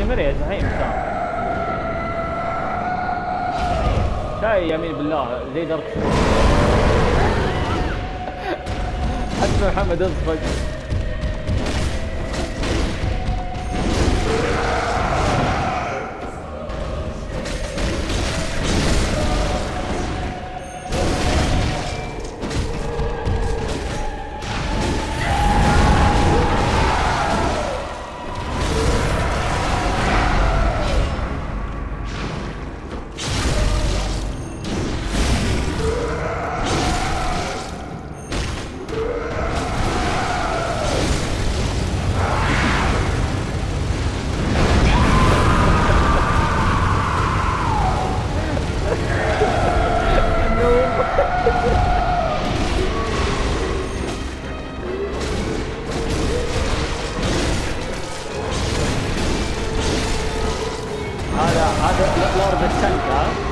الحين مسام شاي يمين بالله زي درك. حتى محمد اصفق هذا هذا لورد التنك ها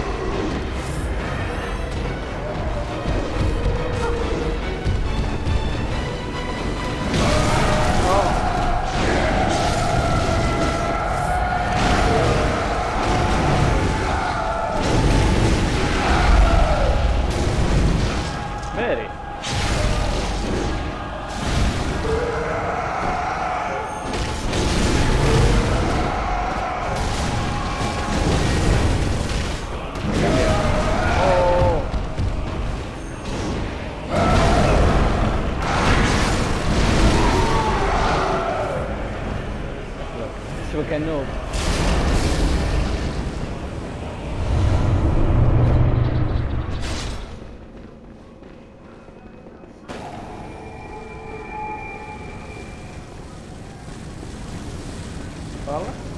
Facebook é canoe. Fala.